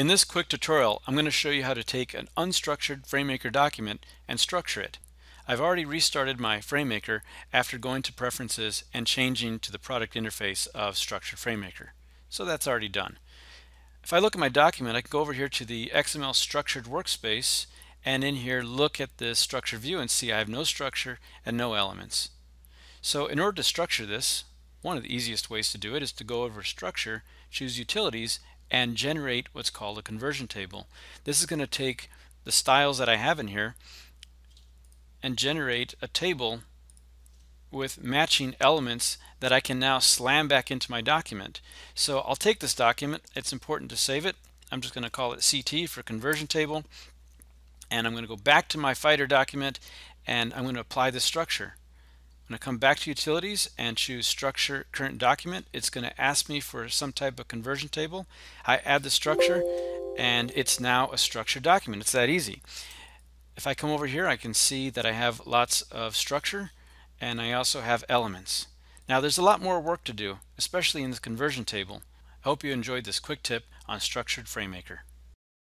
In this quick tutorial, I'm going to show you how to take an unstructured FrameMaker document and structure it. I've already restarted my FrameMaker after going to Preferences and changing to the product interface of Structured FrameMaker. So that's already done. If I look at my document, I can go over here to the XML Structured Workspace and in here look at this structure view and see I have no structure and no elements. So in order to structure this, one of the easiest ways to do it is to go over Structure, choose Utilities, and generate what's called a conversion table. This is going to take the styles that I have in here and generate a table with matching elements that I can now slam back into my document. So I'll take this document, it's important to save it. I'm just going to call it CT for conversion table and I'm going to go back to my fighter document and I'm going to apply the structure. When I come back to utilities and choose structure current document, it's going to ask me for some type of conversion table. I add the structure and it's now a structured document. It's that easy. If I come over here, I can see that I have lots of structure and I also have elements. Now there's a lot more work to do, especially in the conversion table. I hope you enjoyed this quick tip on Structured FrameMaker.